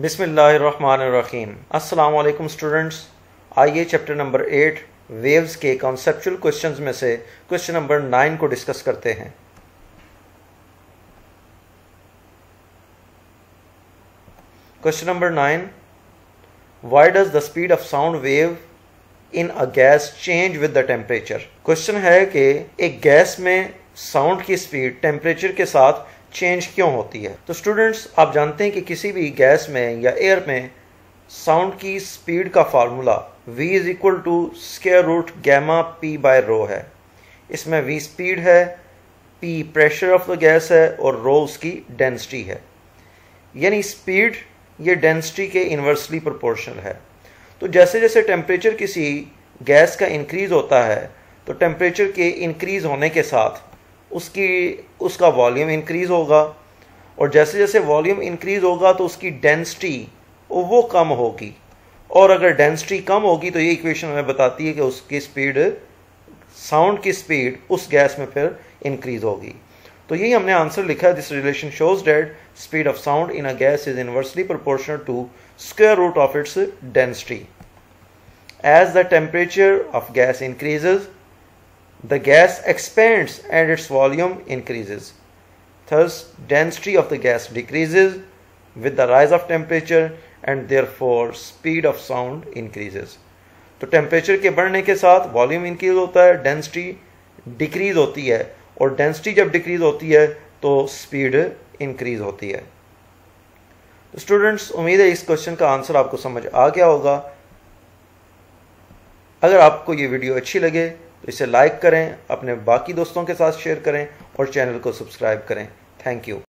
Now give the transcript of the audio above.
बिसमीम अस्सलाम स्टूडेंट्स। आइए चैप्टर नंबर एट, वेव्स के कॉन्सेप्चुअल क्वेश्चंस में से क्वेश्चन नंबर नाइन को डिस्कस करते हैं। Question number nine why does the speed of sound wave in a gas change with the temperature question है कि एक गैस में साउंड की स्पीड टेम्परेचर के साथ चेंज क्यों होती है? तो स्टूडेंट्स आप जानते हैं कि किसी भी गैस में या एयर में साउंड की स्पीड का formula v is equal to square root gamma p by rho है। इसमें v स्पीड है, p pressure of the gas है और रो उसकी डेंसिटी है। यानी स्पीड ये डेंसिटी के इन्वर्सली प्रोपोर्शनल है। तो जैसे जैसे टेम्परेचर किसी गैस का इंक्रीज होता है तो टेम्परेचर के इंक्रीज होने के साथ उसकी, उसका वॉल्यूम इंक्रीज होगा। और जैसे जैसे वॉल्यूम इंक्रीज होगा तो उसकी डेंसिटी वो कम होगी। और अगर डेंसिटी कम होगी तो ये इक्वेशन हमें बताती है कि उसकी स्पीड साउंड की स्पीड उस गैस में फिर इंक्रीज होगी। तो यही हमने आंसर लिखा है। This relation shows that speed of sound in a gas is inversely proportional to square root of its density as the temperature of gas increases the gas expands and its volume increases. Thus, density of the gas decreases with the rise of temperature and therefore speed of sound increases. तो temperature के बढ़ने के साथ volume increase होता है density decrease होती है और डेंसिटी जब डिक्रीज होती है तो स्पीड इंक्रीज होती है तो स्टूडेंट्स उम्मीद है इस क्वेश्चन का आंसर आपको समझ आ गया होगा अगर आपको ये वीडियो अच्छी लगे तो इसे लाइक करें, अपने बाकी दोस्तों के साथ शेयर करें और चैनल को सब्सक्राइब करें. Thank you